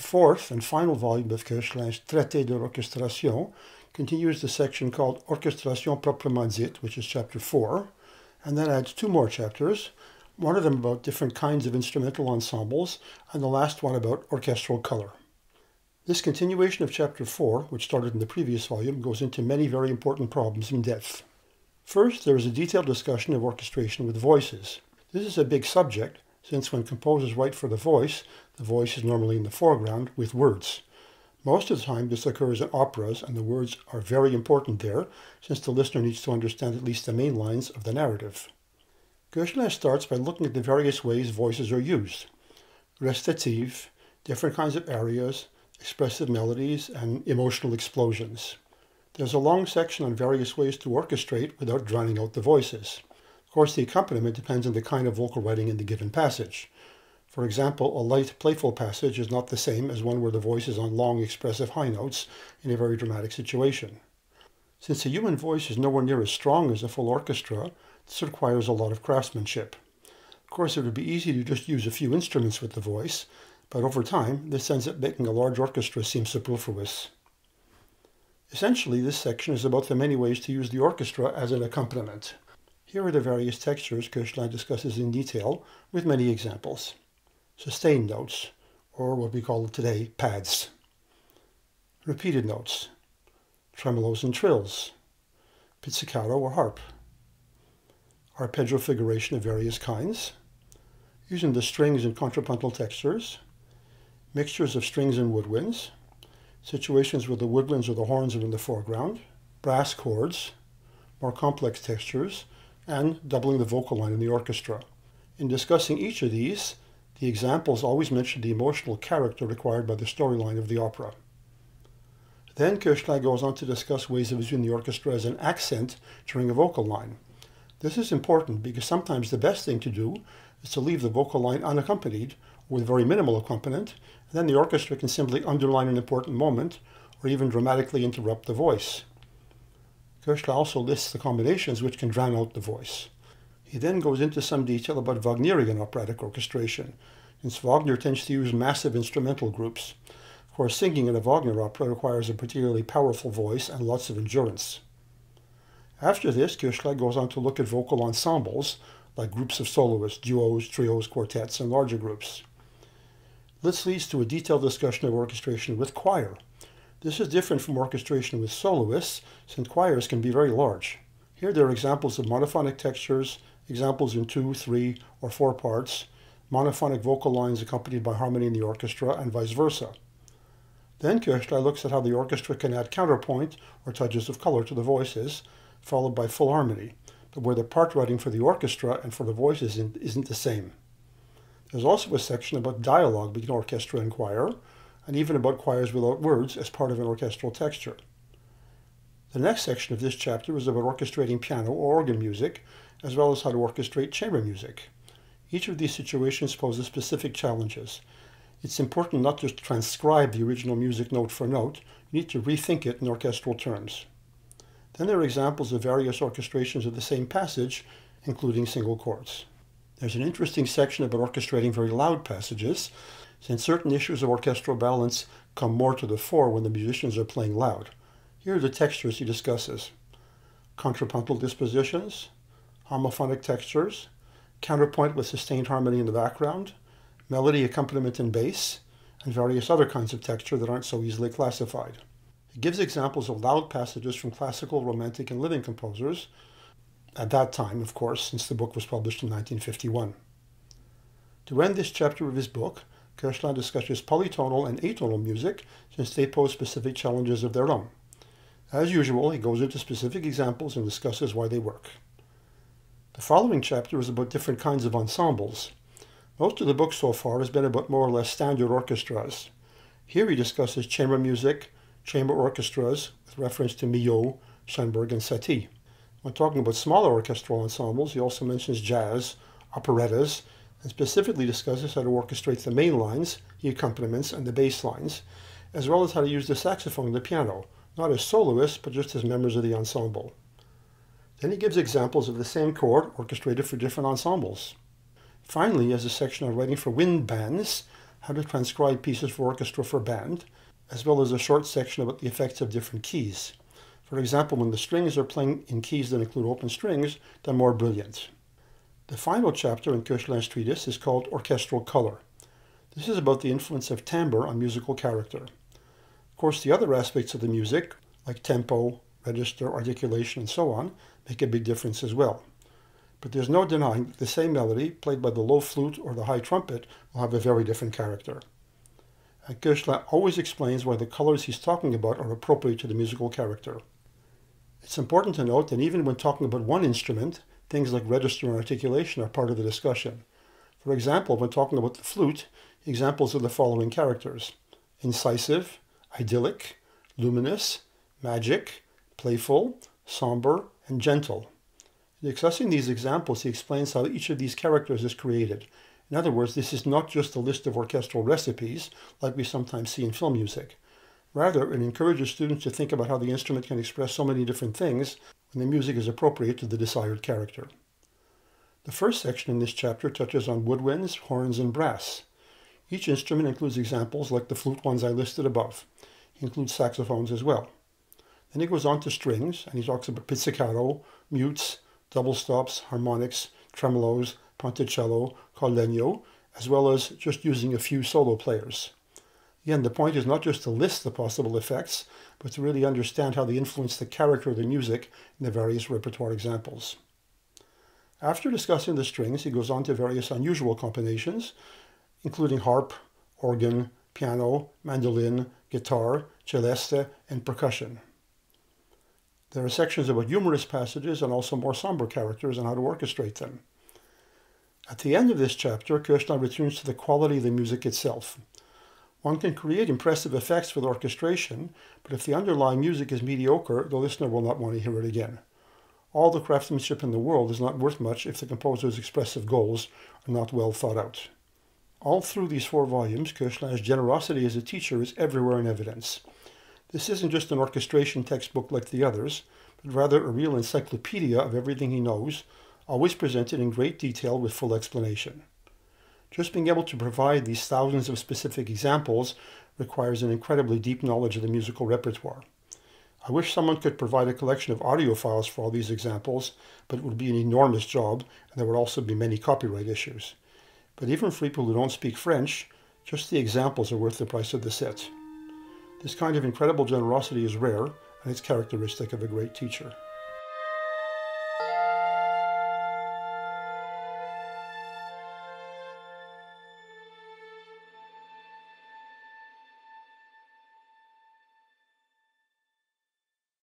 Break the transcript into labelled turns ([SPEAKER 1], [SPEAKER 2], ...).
[SPEAKER 1] fourth and final volume of Koechlin's Traité de l'orchestration continues the section called Orchestration proprement dite, which is chapter 4, and then adds two more chapters, one of them about different kinds of instrumental ensembles, and the last one about orchestral color. This continuation of chapter 4, which started in the previous volume, goes into many very important problems in depth. First, there is a detailed discussion of orchestration with voices. This is a big subject, since when composers write for the voice, the voice is normally in the foreground with words. Most of the time, this occurs in operas, and the words are very important there, since the listener needs to understand at least the main lines of the narrative. Koechlin starts by looking at the various ways voices are used. Recitative, different kinds of arias, expressive melodies, and emotional explosions. There's a long section on various ways to orchestrate without drowning out the voices. Of course, the accompaniment depends on the kind of vocal writing in the given passage. For example, a light, playful passage is not the same as one where the voice is on long, expressive high notes in a very dramatic situation. Since a human voice is nowhere near as strong as a full orchestra, this requires a lot of craftsmanship. Of course, it would be easy to just use a few instruments with the voice, but over time, this ends up making a large orchestra seem superfluous. Essentially, this section is about the many ways to use the orchestra as an accompaniment. Here are the various textures Koechlin discusses in detail, with many examples. Sustained notes, or what we call today pads. Repeated notes, tremolos and trills, pizzicato or harp, arpeggio figuration of various kinds, using the strings and contrapuntal textures, mixtures of strings and woodwinds, situations where the woodwinds or the horns are in the foreground, brass chords, more complex textures, and doubling the vocal line in the orchestra. In discussing each of these, the examples always mention the emotional character required by the storyline of the opera. Then Koechlin goes on to discuss ways of using the orchestra as an accent during a vocal line. This is important because sometimes the best thing to do is to leave the vocal line unaccompanied with very minimal accompaniment, and then the orchestra can simply underline an important moment or even dramatically interrupt the voice. Koechlin also lists the combinations which can drown out the voice. He then goes into some detail about Wagnerian operatic orchestration, since Wagner tends to use massive instrumental groups. Of course, singing in a Wagner opera requires a particularly powerful voice and lots of endurance. After this, Koechlin goes on to look at vocal ensembles, like groups of soloists, duos, trios, quartets, and larger groups. This leads to a detailed discussion of orchestration with choir. This is different from orchestration with soloists, since choirs can be very large. Here there are examples of monophonic textures, examples in two, three, or four parts, monophonic vocal lines accompanied by harmony in the orchestra, and vice versa. Then Koechlin looks at how the orchestra can add counterpoint or touches of color to the voices, followed by full harmony, but where the part writing for the orchestra and for the voices isn't the same. There's also a section about dialogue between orchestra and choir, and even about choirs without words as part of an orchestral texture. The next section of this chapter is about orchestrating piano or organ music, as well as how to orchestrate chamber music. Each of these situations poses specific challenges. It's important not to transcribe the original music note for note, you need to rethink it in orchestral terms. Then there are examples of various orchestrations of the same passage, including single chords. There's an interesting section about orchestrating very loud passages, since certain issues of orchestral balance come more to the fore when the musicians are playing loud. Here are the textures he discusses. Contrapuntal dispositions, homophonic textures, counterpoint with sustained harmony in the background, melody accompaniment in bass, and various other kinds of texture that aren't so easily classified. He gives examples of loud passages from classical, romantic, and living composers, at that time, of course, since the book was published in 1951. To end this chapter of his book, Koechlin discusses polytonal and atonal music since they pose specific challenges of their own. As usual, he goes into specific examples and discusses why they work. The following chapter is about different kinds of ensembles. Most of the book so far has been about more or less standard orchestras. Here he discusses chamber music, chamber orchestras with reference to Milhaud, Schoenberg, and Satie. When talking about smaller orchestral ensembles, he also mentions jazz, operettas, and specifically discusses how to orchestrate the main lines, the accompaniments, and the bass lines, as well as how to use the saxophone and the piano, not as soloists, but just as members of the ensemble. Then he gives examples of the same chord orchestrated for different ensembles. Finally, he has a section on writing for wind bands, how to transcribe pieces for orchestra for band, as well as a short section about the effects of different keys. For example, when the strings are playing in keys that include open strings, they're more brilliant. The final chapter in Koechlin's treatise is called Orchestral Color. This is about the influence of timbre on musical character. Of course, the other aspects of the music, like tempo, register, articulation, and so on, make a big difference as well. But there's no denying that the same melody, played by the low flute or the high trumpet, will have a very different character. And always explains why the colors he's talking about are appropriate to the musical character. It's important to note that even when talking about one instrument, things like register and articulation are part of the discussion. For example, when talking about the flute, examples are the following characters incisive, idyllic, luminous, magic, playful, somber, and gentle. In discussing these examples, he explains how each of these characters is created. In other words, this is not just a list of orchestral recipes, like we sometimes see in film music. Rather, it encourages students to think about how the instrument can express so many different things when the music is appropriate to the desired character. The first section in this chapter touches on woodwinds, horns, and brass. Each instrument includes examples like the flute ones I listed above. He includes saxophones as well. Then he goes on to strings, and he talks about pizzicato, mutes, double stops, harmonics, tremolos, ponticello, col legno, as well as just using a few solo players. Again, the point is not just to list the possible effects, but to really understand how they influence the character of the music in the various repertoire examples. After discussing the strings, he goes on to various unusual combinations, including harp, organ, piano, mandolin, guitar, celeste, and percussion. There are sections about humorous passages and also more somber characters and how to orchestrate them. At the end of this chapter, Koechlin returns to the quality of the music itself. One can create impressive effects with orchestration, but if the underlying music is mediocre, the listener will not want to hear it again. All the craftsmanship in the world is not worth much if the composer's expressive goals are not well thought out. All through these four volumes, Koechlin's generosity as a teacher is everywhere in evidence. This isn't just an orchestration textbook like the others, but rather a real encyclopedia of everything he knows, always presented in great detail with full explanation. Just being able to provide these thousands of specific examples requires an incredibly deep knowledge of the musical repertoire. I wish someone could provide a collection of audio files for all these examples, but it would be an enormous job, and there would also be many copyright issues. But even for people who don't speak French, just the examples are worth the price of the set. This kind of incredible generosity is rare, and it's characteristic of a great teacher.